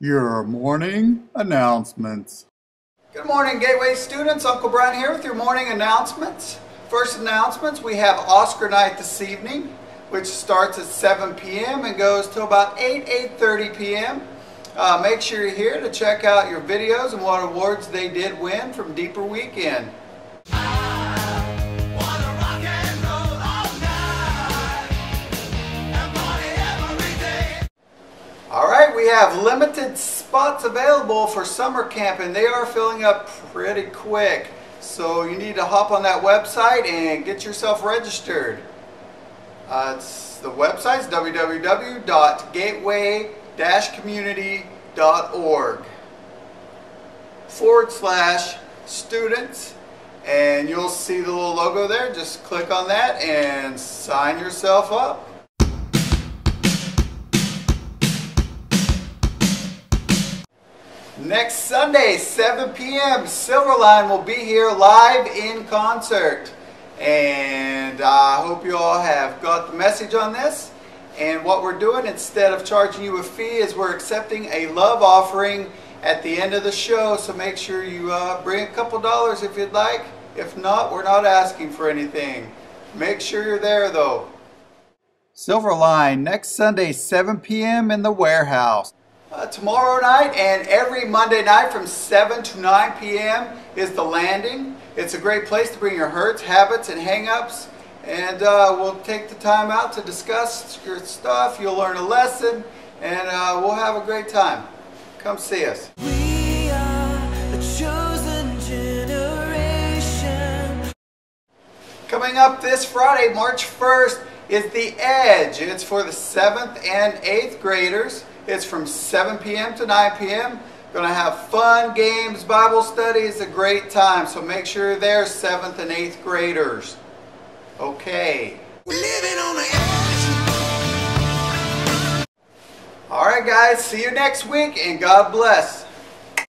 Your morning announcements. Good morning, Gateway students. Uncle Brian here with your morning announcements. First announcements, we have Oscar night this evening, which starts at 7 p.m. and goes till about 8, 8.30 p.m. Uh, make sure you're here to check out your videos and what awards they did win from Deeper Weekend. Have limited spots available for summer camp and they are filling up pretty quick. So you need to hop on that website and get yourself registered. Uh, it's, the website's www.gateway-community.org forward slash students and you'll see the little logo there. Just click on that and sign yourself up. Next Sunday, 7 p.m., Silverline will be here live in concert. And I hope you all have got the message on this. And what we're doing, instead of charging you a fee, is we're accepting a love offering at the end of the show. So make sure you uh, bring a couple dollars if you'd like. If not, we're not asking for anything. Make sure you're there though. Silverline, next Sunday, 7 p.m. in the warehouse. Uh, tomorrow night and every Monday night from 7 to 9 p.m. is The Landing. It's a great place to bring your hurts, habits, and hangups. And uh, we'll take the time out to discuss your stuff. You'll learn a lesson, and uh, we'll have a great time. Come see us. We are a chosen generation. Coming up this Friday, March 1st, is The Edge. It's for the 7th and 8th graders. It's from 7 p.m. to 9 p.m. Going to have fun, games, Bible study. It's a great time. So make sure you're there, 7th and 8th graders. Okay. Living on the. All right, guys. See you next week, and God bless.